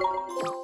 you